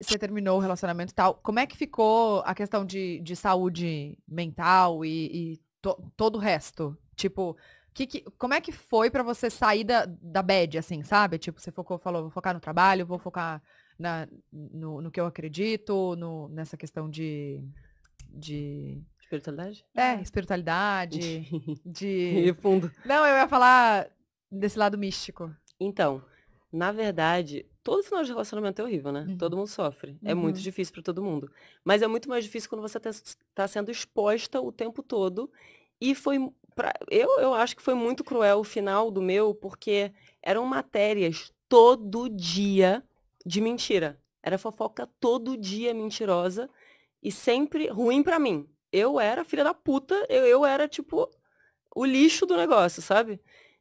você terminou o relacionamento e tal, como é que ficou a questão de, de saúde mental e, e to, todo o resto? Tipo, que, que, como é que foi para você sair da, da bad, assim, sabe? Tipo, você focou, falou, vou focar no trabalho, vou focar na, no, no que eu acredito, no, nessa questão de, de Espiritualidade? É, espiritualidade. de. E fundo. Não, eu ia falar desse lado místico. Então, na verdade, todo final de relacionamento é horrível, né? Uhum. Todo mundo sofre. É muito Uhum. difícil para todo mundo. Mas é muito mais difícil quando você está sendo exposta o tempo todo. E foi. Pra, eu, eu acho que foi muito cruel o final do meu, porque eram matérias todo dia de mentira. Era fofoca todo dia mentirosa e sempre ruim pra mim. Eu era filha da puta, eu, eu era, tipo, o lixo do negócio, sabe?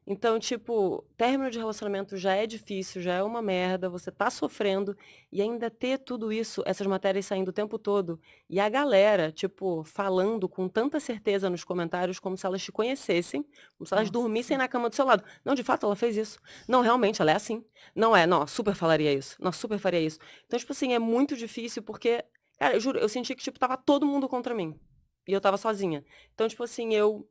Então, tipo, término de relacionamento já é difícil, já é uma merda, você tá sofrendo, e ainda ter tudo isso, essas matérias saindo o tempo todo, e a galera, tipo, falando com tanta certeza nos comentários, como se elas te conhecessem, como se elas Nossa. dormissem na cama do seu lado. Não, de fato, ela fez isso. Não, realmente, ela é assim. Não é, não, super falaria isso. Não, super faria isso. Então, tipo assim, é muito difícil, porque, cara, eu juro, eu senti que, tipo, tava todo mundo contra mim. E eu tava sozinha. Então, tipo assim, eu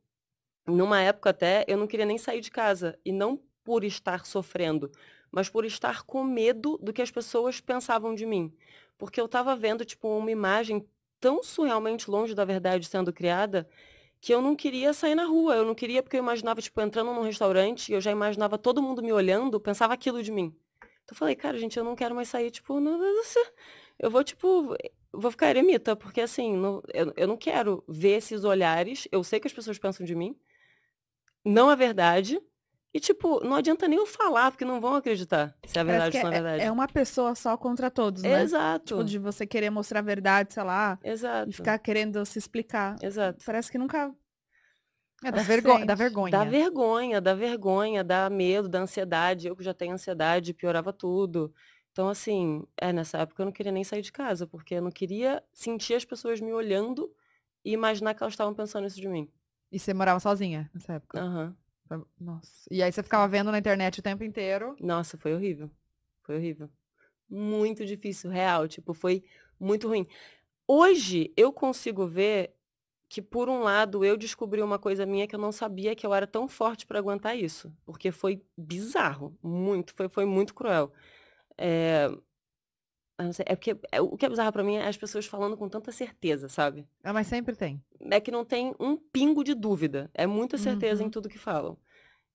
numa época até, eu não queria nem sair de casa. E não por estar sofrendo, mas por estar com medo do que as pessoas pensavam de mim. Porque eu tava vendo, tipo, uma imagem tão surrealmente longe da verdade sendo criada que eu não queria sair na rua. Eu não queria porque eu imaginava, tipo, entrando num restaurante e eu já imaginava todo mundo me olhando, pensava aquilo de mim. Então eu falei, cara, gente, eu não quero mais sair, tipo, eu vou, tipo, vou ficar eremita, porque assim, eu não quero ver esses olhares. Eu sei que as pessoas pensam de mim, não é verdade. E, tipo, não adianta nem eu falar, porque não vão acreditar se é verdade ou se não é é, verdade. é uma pessoa só contra todos, né? Exato. Tipo, de você querer mostrar a verdade, sei lá, Exato. e ficar querendo se explicar. Exato. Parece que nunca. É, dá, vergo dá vergonha. Dá vergonha, dá vergonha, dá medo, dá ansiedade. Eu que já tenho ansiedade, piorava tudo. Então, assim, é, nessa época eu não queria nem sair de casa, porque eu não queria sentir as pessoas me olhando e imaginar que elas estavam pensando isso de mim. E você morava sozinha nessa época? Aham. Nossa. E aí você ficava vendo na internet o tempo inteiro. Nossa, foi horrível. Foi horrível. Muito difícil, real. Tipo, foi muito ruim. Hoje eu consigo ver que, por um lado, eu descobri uma coisa minha que eu não sabia que eu era tão forte para aguentar isso. Porque foi bizarro. Muito. Foi, foi muito cruel. É... eu não sei, é porque é, o que é bizarro pra mim é as pessoas falando com tanta certeza, sabe? Ah, mas sempre tem. É que não tem um pingo de dúvida. É muita certeza Uhum. em tudo que falam.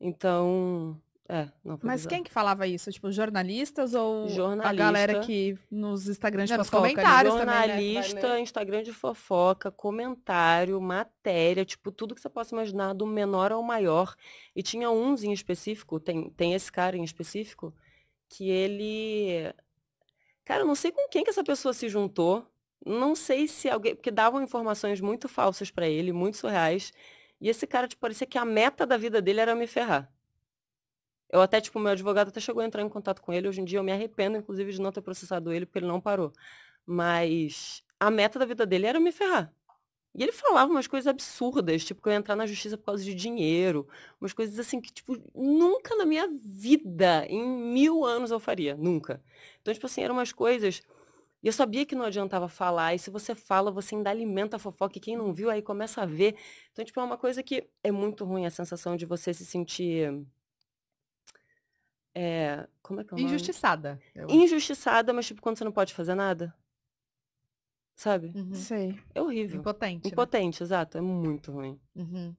Então, é, não foi Mas bizarro. quem que falava isso? Tipo, jornalistas ou a Jornalista. galera que nos Instagrams de fofoca comentários. também, né, Jornalista. Instagram de fofoca, comentário, matéria, tipo, tudo que você possa imaginar, do menor ao maior. E tinha uns em específico, tem, tem esse cara em específico, que ele. Cara, eu não sei com quem que essa pessoa se juntou. Não sei se alguém. Porque davam informações muito falsas pra ele, muito surreais. E esse cara, tipo, parecia que a meta da vida dele era me ferrar. Eu até, tipo, meu advogado até chegou a entrar em contato com ele. Hoje em dia eu me arrependo, inclusive, de não ter processado ele, porque ele não parou. Mas a meta da vida dele era me ferrar. E ele falava umas coisas absurdas, tipo, que eu ia entrar na justiça por causa de dinheiro. Umas coisas assim que, tipo, nunca na minha vida, em mil anos eu faria. Nunca. Então, tipo assim, eram umas coisas. E eu sabia que não adiantava falar. E se você fala, você ainda alimenta a fofoca. E quem não viu, aí começa a ver. Então, tipo, é uma coisa que é muito ruim a sensação de você se sentir. É, como é que é o nome? Injustiçada. eu. Injustiçada, mas tipo, quando você não pode fazer nada. Sabe? Uhum. Sei. É horrível. Impotente. né? Impotente, exato. É muito ruim. Uhum.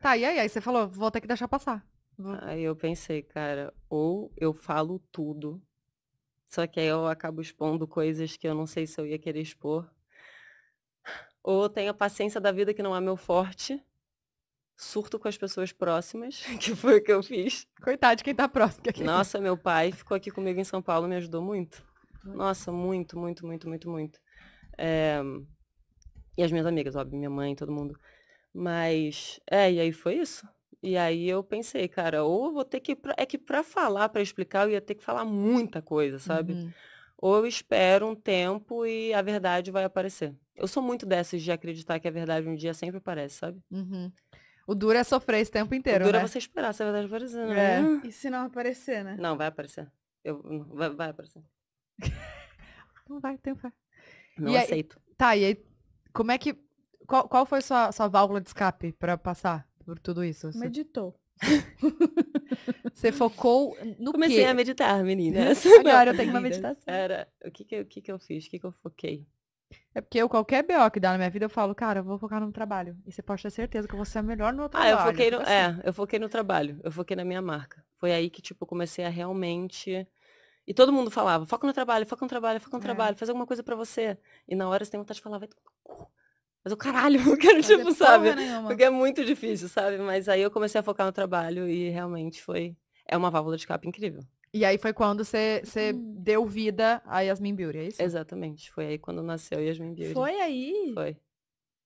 Tá, e aí? Aí você falou, vou ter que deixar passar. Vou- Aí eu pensei, cara, ou eu falo tudo, só que aí eu acabo expondo coisas que eu não sei se eu ia querer expor. Ou eu tenho a paciência da vida que não é meu forte, surto com as pessoas próximas, que foi o que eu fiz. Coitado de quem tá próximo. que é Nossa, meu pai ficou aqui comigo em São Paulo, me ajudou muito. Nossa, muito, muito, muito, muito, muito. É, E as minhas amigas, óbvio, minha mãe, todo mundo. Mas, é, e aí foi isso. E aí eu pensei, cara, ou eu vou ter que. É que pra falar, pra explicar, eu ia ter que falar muita coisa, sabe? Uhum. Ou eu espero um tempo e a verdade vai aparecer. Eu sou muito dessas de acreditar que a verdade um dia sempre aparece, sabe? Uhum. O duro é sofrer esse tempo O inteiro, duro né? é você esperar se a verdade aparecer, É. né? E se não aparecer, né? Não, vai aparecer. Eu, vai, vai aparecer. Então vai, tenho fé. Não E aí- aceito. Tá, e aí, como é que. Qual, qual foi sua, sua válvula de escape pra passar por tudo isso? Você, Meditou. você focou no Comecei quê? a meditar, meninas. Agora eu tenho uma meditação. Era, o que que, eu- o que que eu fiz? O que que eu foquei? É porque eu, qualquer BO que dá na minha vida, eu falo, cara, eu vou focar no trabalho. E você pode ter certeza que eu vou ser a melhor no meu Ah, trabalho. eu foquei no, Fica assim. é, eu foquei no trabalho, eu foquei na minha marca. Foi aí que, tipo, comecei a realmente... E todo mundo falava, foca no trabalho, foca no trabalho, foca no É. trabalho, faz alguma coisa pra você. E na hora você tem vontade de falar, vai. Mas o caralho, eu quero, Fazer tipo, sabe? nenhuma. Porque é muito difícil, sabe? Mas aí eu comecei a focar no trabalho e realmente foi... É uma válvula de escape incrível. E aí foi quando você, Hum. deu vida a Yasmin Beauty, é isso? Exatamente. Foi aí quando nasceu Yasmin Beauty. Foi aí? Foi.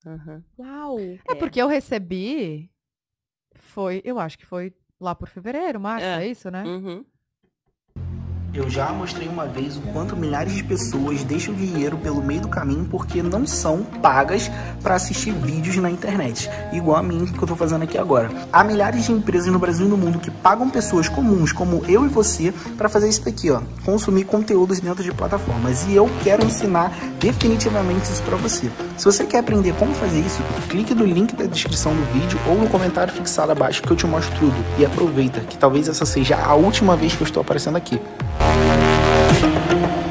Aham. Uau. É porque eu recebi. Foi, eu acho que foi lá por fevereiro, março, é, É. isso, né? Uhum. Eu já mostrei uma vez o quanto milhares de pessoas deixam dinheiro pelo meio do caminho porque não são pagas para assistir vídeos na internet, igual a mim que eu tô fazendo aqui agora. Há milhares de empresas no Brasil e no mundo que pagam pessoas comuns como eu e você para fazer isso daqui, ó, consumir conteúdos dentro de plataformas. E eu quero ensinar definitivamente isso para você. Se você quer aprender como fazer isso, clique no link da descrição do vídeo ou no comentário fixado abaixo que eu te mostro tudo. E aproveita que talvez essa seja a última vez que eu estou aparecendo aqui. Thank you.